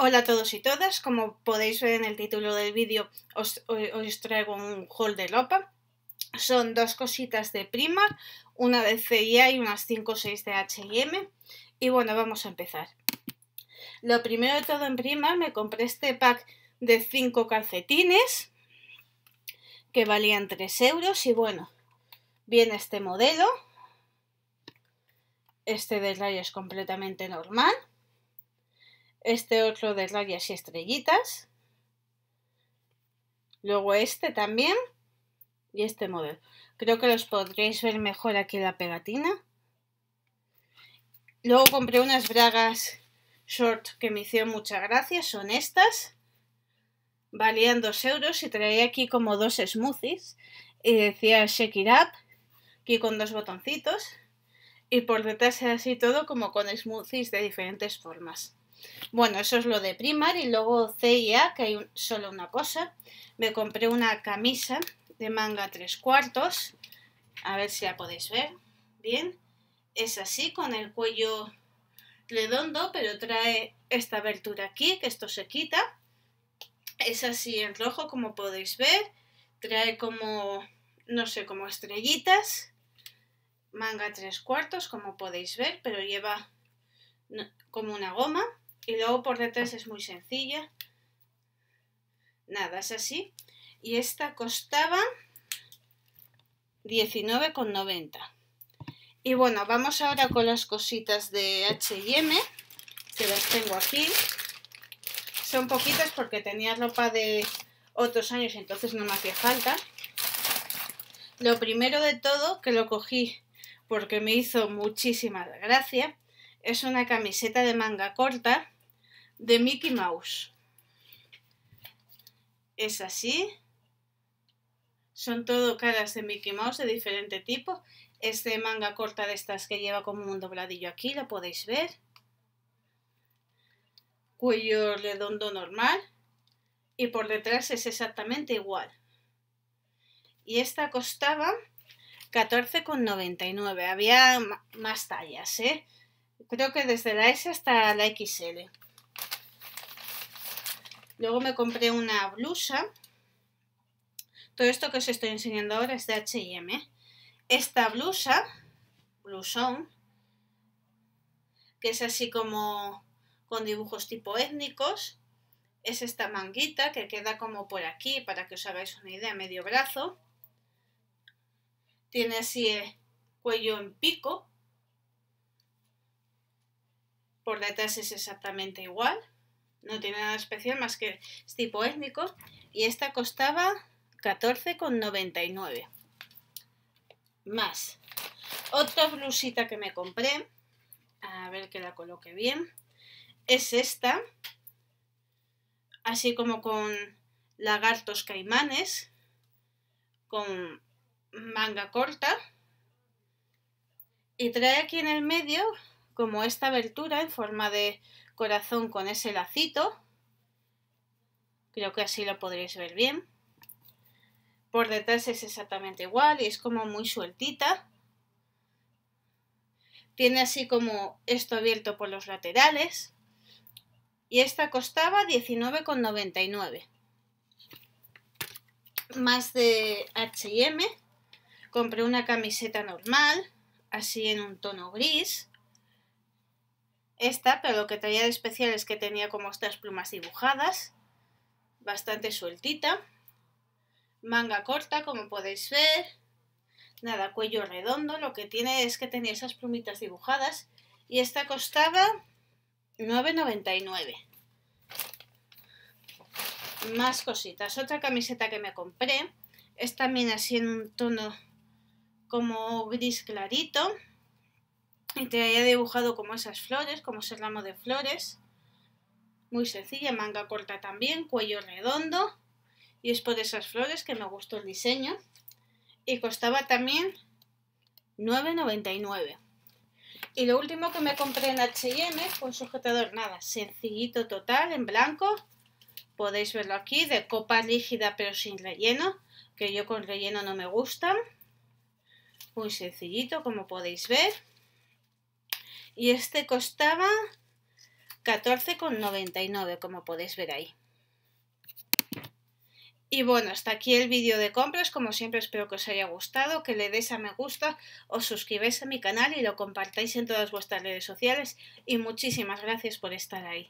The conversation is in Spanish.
Hola a todos y todas, como podéis ver en el título del vídeo os, os traigo un haul de ropa. Son dos cositas de Primark, una de CIA y unas 5 o 6 de H&M. Y bueno, vamos a empezar. Lo primero de todo en Primark me compré este pack de 5 calcetines que valían 3 euros y bueno, viene este modelo. Este de rayas completamente normal este otro de rayas y estrellitas, luego este también y este modelo. Creo que los podréis ver mejor aquí en la pegatina. Luego compré unas bragas short que me hicieron mucha gracia, son estas. Valían 2 euros y traía aquí como dos smoothies y decía Shake It Up, aquí con dos botoncitos. Y por detrás era así todo como con smoothies de diferentes formas. Bueno, eso es lo de Primar y luego CIA, que hay solo una cosa. Me compré una camisa de manga tres cuartos. A ver si la podéis ver. Bien. Es así, con el cuello redondo, pero trae esta abertura aquí, que esto se quita. Es así en rojo, como podéis ver. Trae como, no sé, como estrellitas. Manga tres cuartos, como podéis ver, pero lleva como una goma. Y luego por detrás es muy sencilla. Nada, es así. Y esta costaba 19,90. Y bueno, vamos ahora con las cositas de H&M, que las tengo aquí. Son poquitas porque tenía ropa de otros años, entonces no me hacía falta. Lo primero de todo, que lo cogí porque me hizo muchísima gracia, es una camiseta de manga corta de Mickey Mouse. Es así. Son todo caras de Mickey Mouse de diferente tipo. Es de manga corta de estas que lleva como un dobladillo aquí, lo podéis ver. Cuello redondo normal. Y por detrás es exactamente igual. Y esta costaba 14,99. Había más tallas, ¿eh? Creo que desde la S hasta la XL. Luego me compré una blusa. Todo esto que os estoy enseñando ahora es de H&M. Esta blusa, blusón, que es así como con dibujos tipo étnicos. Es esta manguita que queda como por aquí, para que os hagáis una idea, medio brazo. Tiene así el cuello en pico. Por detrás es exactamente igual no tiene nada especial más que es tipo étnico y esta costaba 14,99 más otra blusita que me compré a ver que la coloque bien es esta así como con lagartos caimanes con manga corta y trae aquí en el medio como esta abertura en forma de corazón con ese lacito. Creo que así lo podréis ver bien. Por detrás es exactamente igual y es como muy sueltita. Tiene así como esto abierto por los laterales. Y esta costaba 19,99. Más de HM. Compré una camiseta normal, así en un tono gris esta, pero lo que traía de especial es que tenía como estas plumas dibujadas, bastante sueltita, manga corta, como podéis ver, nada, cuello redondo, lo que tiene es que tenía esas plumitas dibujadas y esta costaba 9,99. Más cositas, otra camiseta que me compré, es también así en un tono como gris clarito, y te haya dibujado como esas flores, como ese ramo de flores. Muy sencilla, manga corta también, cuello redondo. Y es por esas flores que me gustó el diseño. Y costaba también 9,99. Y lo último que me compré en H&M fue un sujetador, nada, sencillito total, en blanco. Podéis verlo aquí, de copa rígida pero sin relleno, que yo con relleno no me gustan. Muy sencillito, como podéis ver y este costaba 14,99 como podéis ver ahí. Y bueno, hasta aquí el vídeo de compras. Como siempre espero que os haya gustado, que le deis a me gusta, os suscribáis a mi canal y lo compartáis en todas vuestras redes sociales. Y muchísimas gracias por estar ahí.